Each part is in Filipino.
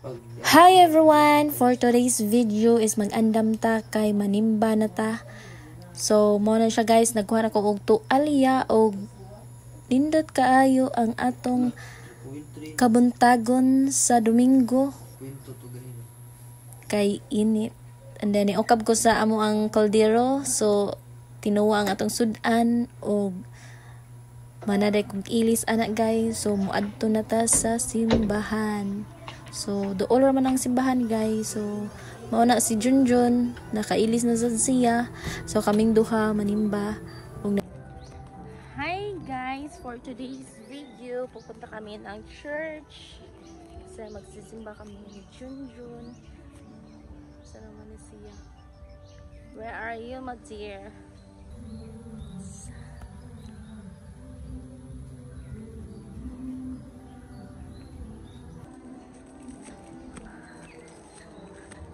Hi everyone! For today's video is mag-andam ta kay manimba na ta. So, mo na siya guys, nagkuha na ko og tualya og nindot kaayo ang atong kabuntagon sa Domingo kay init. And then, iukab ko sa amo ang kaldero. So, tinuwa ang atong sudan og manaday kong ilis anak guys. So, muadto na ta sa simbahan. So, dool raman ang simbahan guys. So, mauna si Junjun, nakailis na sa siya. So, kaming duha manimba. Hi guys! For today's video, pupunta kami ng church. Kasi magsisimba kami ni Junjun. Saan naman siya? Where are you, my dear?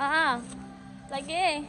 Ah, lagi.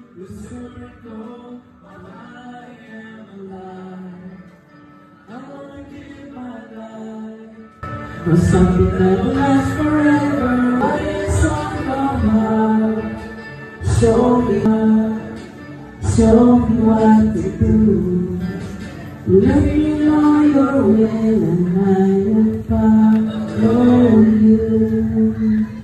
The a miracle while I am alive. I wanna give my life. But something that will last forever. Why is on my heart? Show me how, show me what to do. Let me know your will and I will follow you.